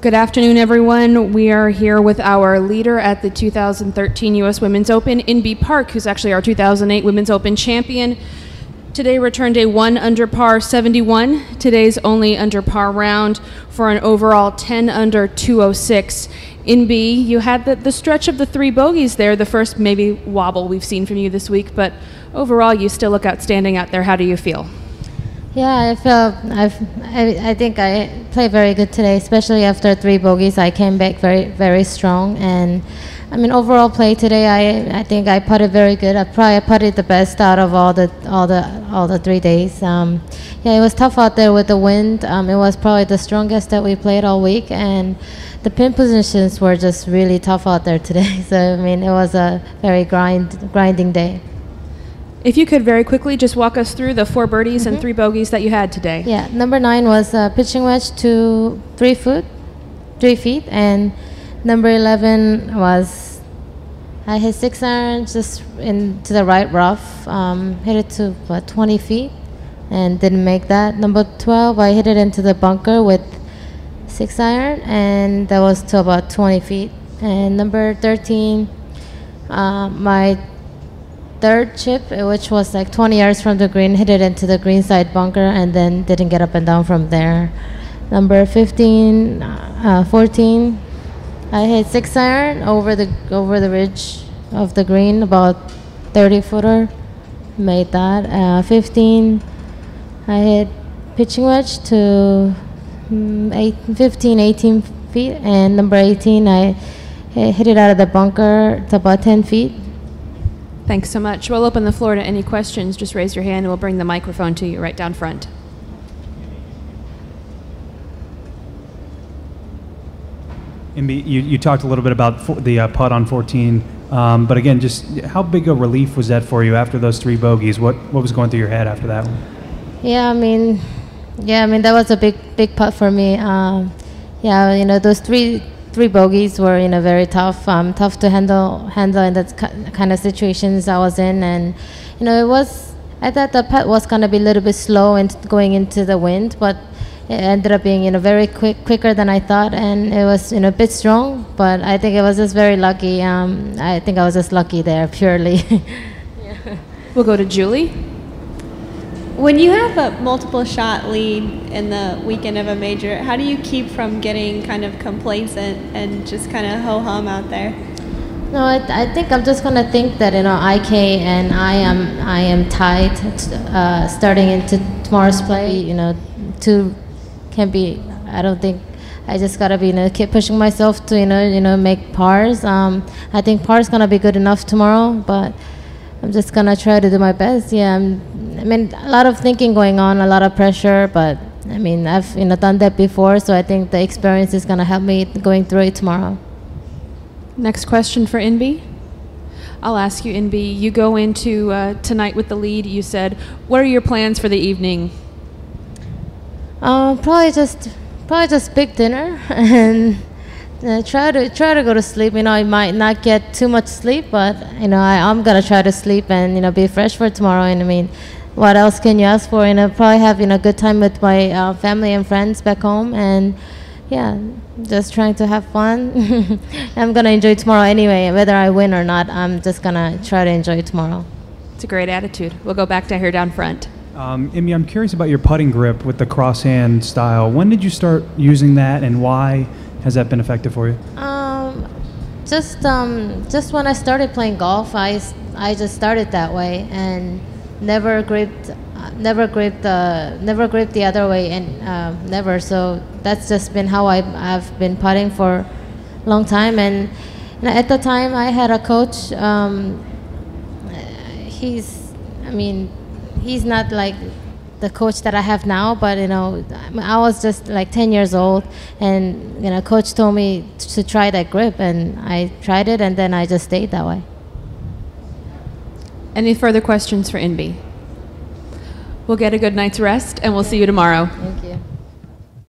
Good afternoon, everyone. We are here with our leader at the 2013 U.S. Women's Open, Inbee Park, who's actually our 2008 Women's Open champion. Today returned a one under par 71. Today's only under par round for an overall 10 under 206. Inbee, you had the, the stretch of the three bogeys there, the first maybe wobble we've seen from you this week, but overall you still look outstanding out there. How do you feel? Yeah, I feel I've, I, I think I played very good today, especially after three bogeys. I came back very very strong, and I mean overall play today. I I think I putted very good. I probably putted the best out of all the all the all the three days. Um, yeah, it was tough out there with the wind. Um, it was probably the strongest that we played all week, and the pin positions were just really tough out there today. So I mean, it was a very grind grinding day. If you could very quickly just walk us through the four birdies and three bogeys that you had today. Yeah, number nine was uh, pitching wedge to three foot, three feet, and number eleven was I hit six iron just into the right rough, um, hit it to what twenty feet, and didn't make that. Number twelve, I hit it into the bunker with six iron, and that was to about twenty feet. And number thirteen, uh, my third chip, uh, which was like 20 yards from the green, hit it into the green side bunker and then didn't get up and down from there. Number 15, uh, 14, I hit six iron over the over the ridge of the green, about 30 footer, made that. Uh, 15, I hit pitching wedge to mm, eight, 15, 18 feet, and number 18, I hit it out of the bunker to about 10 feet. Thanks so much. We'll open the floor to any questions. Just raise your hand and we'll bring the microphone to you right down front. Inbee, you, you talked a little bit about fo- the uh, putt on 14, um, but again, just how big a relief was that for you after those three bogeys? What what was going through your head after that one? Yeah, I mean, yeah, I mean that was a big, big putt for me. Um, yeah, you know those three three bogeys were you know very tough, um, tough to handle handle in the kind of situations I was in, and you know it was. I thought the putt was gonna be a little bit slow and going into the wind, but it ended up being you know very quick, quicker than I thought, and it was you know a bit strong. But I think it was just very lucky. Um, I think I was just lucky there purely. yeah. We'll go to Julie. When you have a multiple shot lead in the weekend of a major, how do you keep from getting kind of complacent and just kind of ho hum out there? No, I, I think I'm just gonna think that you know IK and I am I am tied uh, starting into tomorrow's play. You know, two can be. I don't think I just gotta be you know keep pushing myself to you know you know make pars. Um, I think pars gonna be good enough tomorrow, but I'm just gonna try to do my best. Yeah, I'm, I mean a lot of thinking going on, a lot of pressure, but I mean I've you know done that before, so I think the experience is gonna help me going through it tomorrow. Next question for Inbee. I'll ask you, Inbee. You go into uh, tonight with the lead. You said, "What are your plans for the evening?" Uh, probably just probably just big dinner and uh, try to try to go to sleep. You know, I might not get too much sleep, but you know, I, I'm gonna try to sleep and you know be fresh for tomorrow. And I mean, what else can you ask for? And I'll probably have you know a good time with my uh, family and friends back home, and yeah, just trying to have fun. I'm gonna enjoy tomorrow anyway, whether I win or not. I'm just gonna try to enjoy tomorrow. It's a great attitude. We'll go back to here down front. Um, Inbee, I'm curious about your putting grip with the crosshand style. When did you start using that, and why has that been effective for you? Um, just um, just when I started playing golf, I, I just started that way and never gripped uh, never gripped the never gripped the other way and uh, never. So that's just been how I I've been putting for a long time. And, at the time, I had a coach. Um, he's I mean he's not like the coach that I have now, but you know, I was just like 10 years old, and you know, coach told me to try that grip, and I tried it, and then I just stayed that way. Any further questions for Inbee? We'll get a good night's rest, and we'll see you tomorrow. Thank you.